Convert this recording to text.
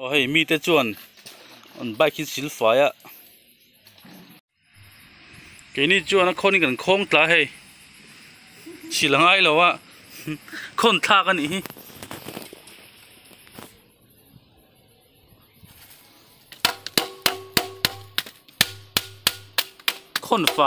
โอ้ยมีแต่จวนอันใบคิดสิลฟ้าอะเกนี่จวนนะคนนี้กันโค้งตาให้ฉีหลังไอ้แล้ววะคนทากันนี่คนไฟ